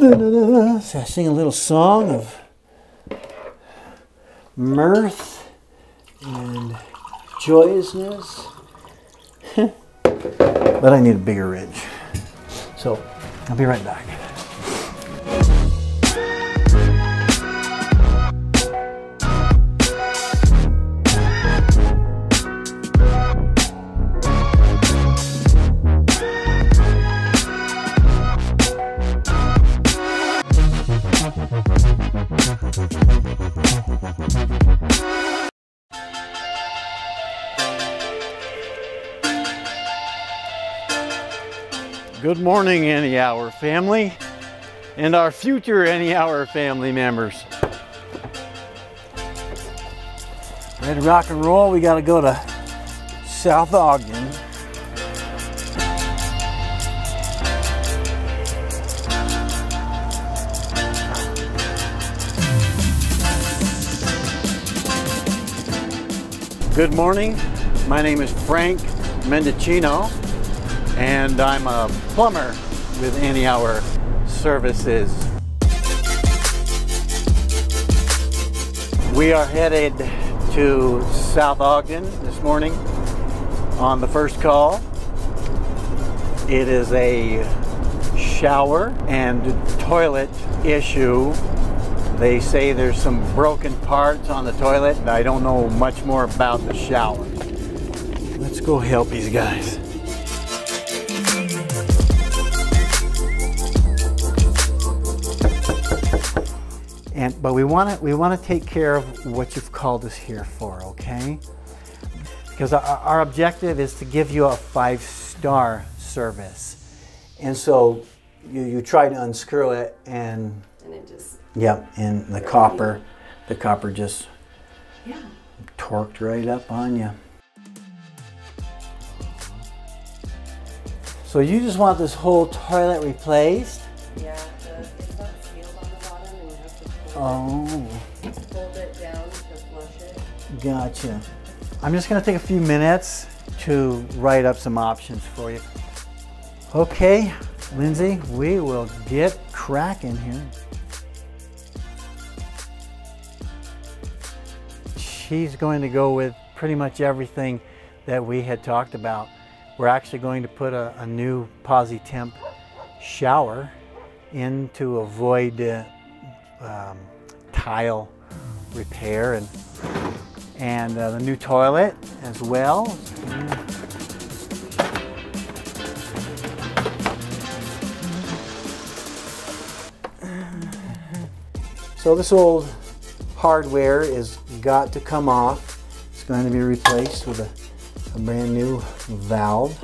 So I sing a little song of mirth and joyousness. but I need a bigger ridge. So I'll be right back. Good morning, Any Hour family, and our future Any Hour family members. Ready to rock and roll? We got to go to South Ogden. Good morning. My name is Franc Mendicino and I'm a plumber with Any Hour Services. We are headed to South Ogden this morning on the first call. It is a shower and toilet issue. They say there's some broken parts on the toilet. I don't know much more about the shower. Let's go help these guys. And, but we want to we want to take care of what you've called us here for, okay? Because our, our objective is to give you a five-star service, and so you, you try to unscrew it, and and it just yeah, and the copper, the copper just yeah. torqued right up on you. So you just want this whole toilet replaced? Yeah, Oh. it, fold it down to flush it. Gotcha. I'm just gonna take a few minutes to write up some options for you. Okay, Lindsay, we will get cracking here. She's going to go with pretty much everything that we had talked about. We're actually going to put a, a new Posi Temp shower in to avoid uh, um, tile repair and and uh, the new toilet as well. So this old hardware is got to come off. It's going to be replaced with a, a brand new valve.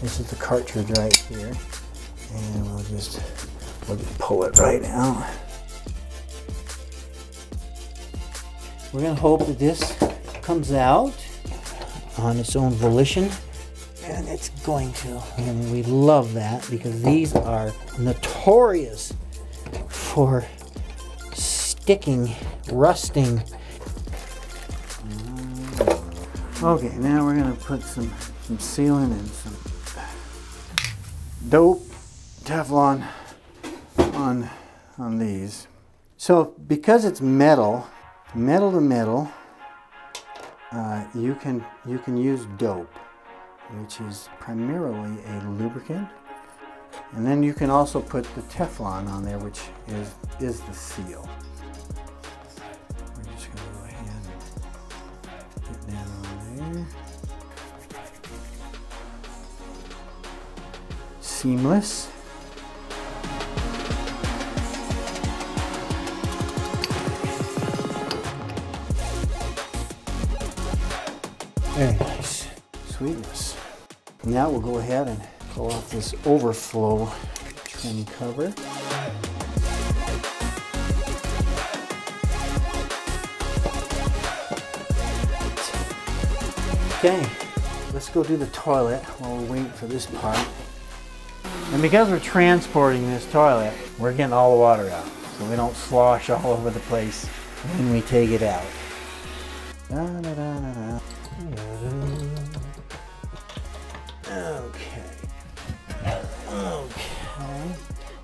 This is the cartridge right here. And we'll just, we'll just pull it right out. We're gonna hope that this comes out on its own volition. And it's going to. And we love that because these are notorious for sticking, rusting. Okay, now we're gonna put some, some sealant and some dope Teflon on, on these. So because it's metal, metal to metal, uh, you can you can use dope, which is primarily a lubricant, and then you can also put the Teflon on there, which is is the seal. We're just gonna go ahead and get that on there. Seamless. Nice. Sweetness. Now we'll go ahead and pull off this overflow trim cover. Okay, let's go do the toilet while we're waiting for this part. And because we're transporting this toilet, we're getting all the water out so we don't slosh all over the place when we take it out. Da, da, da,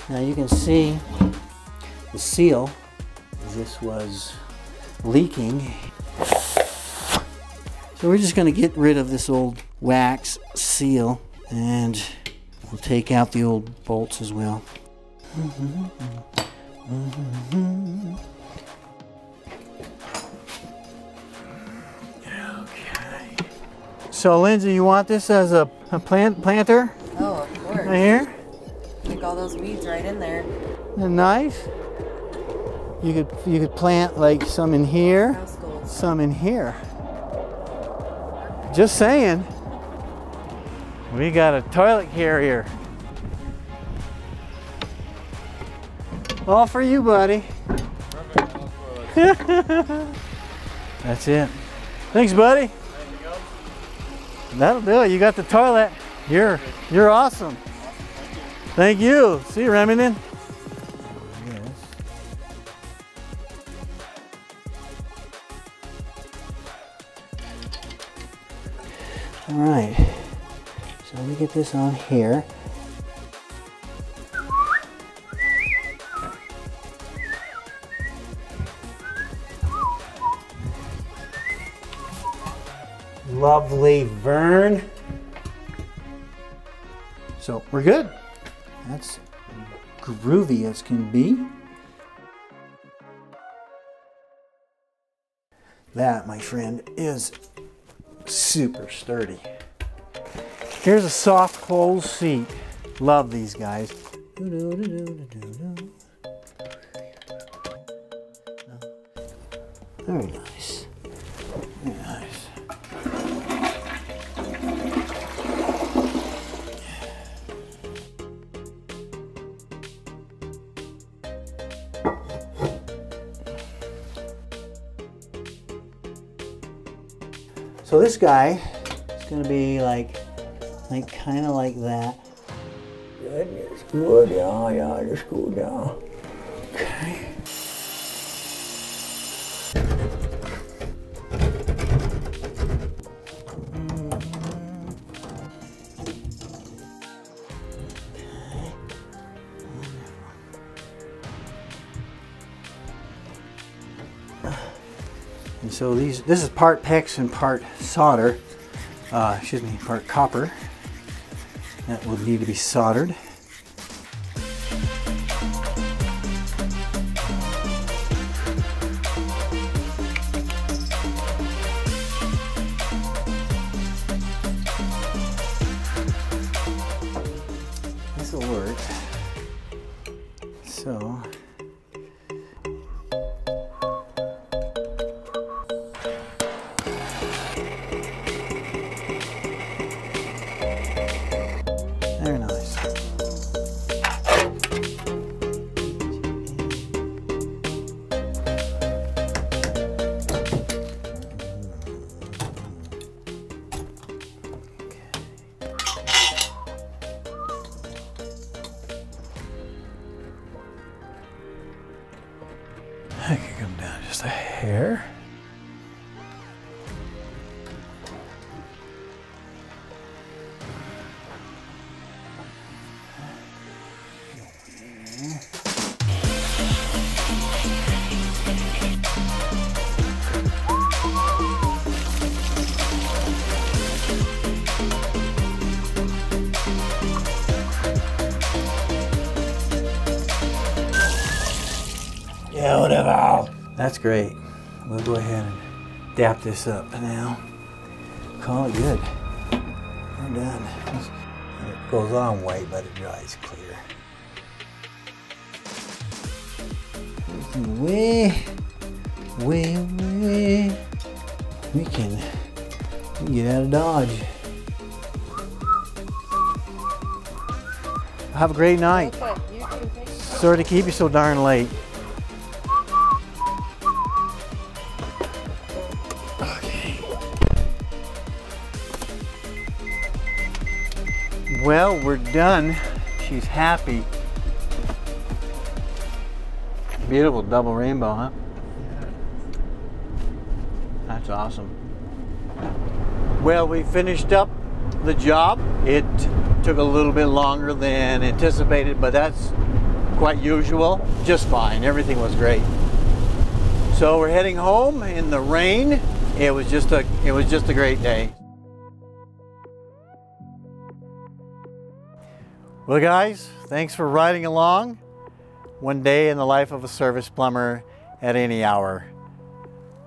Now you can see the seal. This was leaking. So we're just going to get rid of this old wax seal and we'll take out the old bolts as well. Okay. So Lindsay, you want this as a, a plant planter Oh, of course. right here? Stick all those weeds right in there. Isn't nice? You could you could plant like some in here, some in here. Just saying. We got a toilet carrier. All for you, buddy. That's it. Thanks, buddy. That'll do it. You got the toilet. You're you're awesome. Thank you. See you, Remington. All right. So let me get this on here. Lovely Vern. So we're good. That's groovy as can be. That, my friend, is super sturdy. Here's a soft closed seat. Love these guys. Very nice. So this guy is going to be like, like kind of like that. Good, it's good, yeah, yeah, it's good, And so these, this is part PEX and part solder, uh, excuse me, part copper. That will need to be soldered. I can come down just a hair. That's great. We'll go ahead and dap this up now. Call it good. We're done. It goes on white, but it dries clear. Way, way, way. We can, we can get out of Dodge. Have a great night. Okay, you can take Sorry to keep you so darn late. Well, we're done. She's happy. Beautiful double rainbow, huh? That's awesome. Well, we finished up the job. It took a little bit longer than anticipated, but that's quite usual. Just fine. Everything was great. So we're heading home in the rain. It was just a it was just a great day. Well, guys, thanks for riding along. One day in the life of a service plumber at any hour.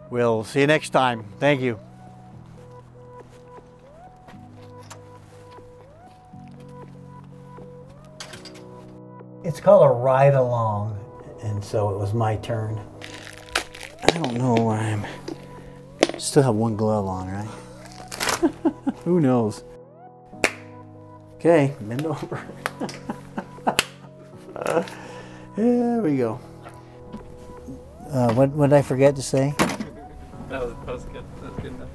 We'll see you next time. Thank you. It's called a ride along, and so it was my turn. I don't know where I'm. Still have one glove on, right? Who knows? Okay, bend over. there we go. Uh, what, what did I forget to say? That was, that was good. That was good enough.